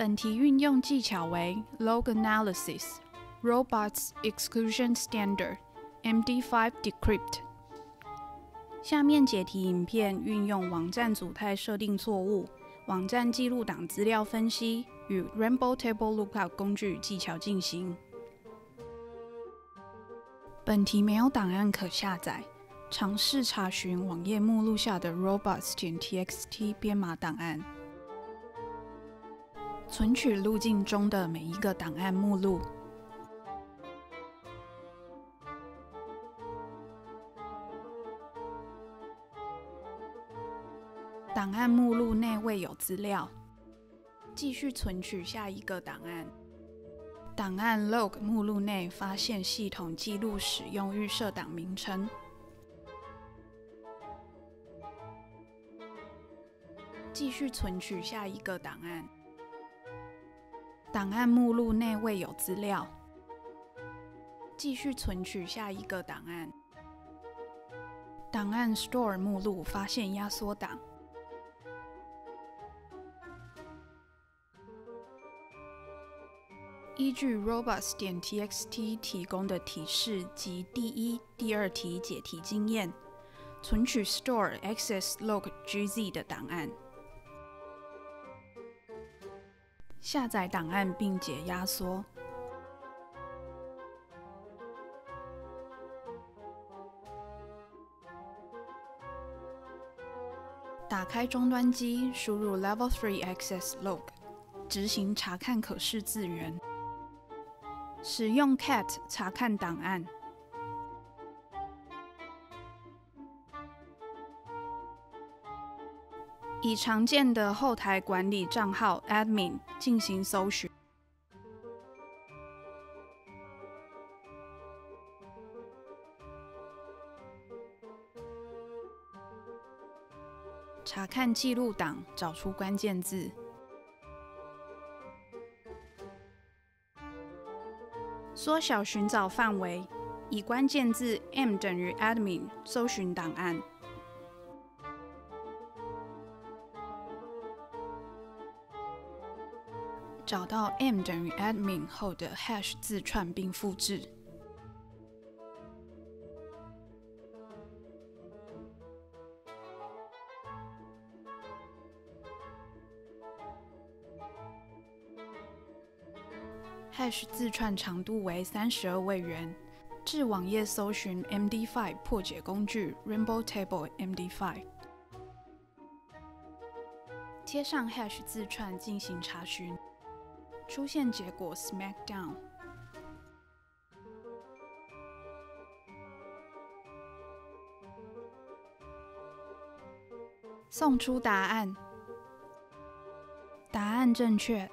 本题运用技巧为 Log Analysis Robots Exclusion Standard MD5 Decrypt。下面解题影片运用网站组态设定错误、网站记录档资料分析与 Rainbow Table Lookup 工具技巧进行。本题没有档案可下载，尝试查询网页目录下的 robots.txt 编码档案。存取路径中的每一个档案目录。档案目录内未有资料，继续存取下一个档案。档案 log 目录内发现系统记录使用预设档名称，继续存取下一个档案。档案目录内未有资料，继续存取下一个档案。档案 store 目录发现压缩档，依据 robots 点 txt 提供的提示及第一、第二题解题经验，存取 store access log gz 的档案。下载档案并解压缩。打开终端机，输入 Level Three Access Log，执行查看可视字源。使用 cat 查看档案。以常见的后台管理账号 admin 进行搜寻，查看记录档，找出关键字，缩小寻找范围，以关键字 m 等于 admin 搜寻档案。找到 m 等于 admin 后的 hash 字串并复制。hash 字串长度为三十二位元。至网页搜寻 MD5 破解工具 Rainbow Table MD5，贴上 hash 字串进行查询。出现结果 Smackdown，送出答案，答案正确。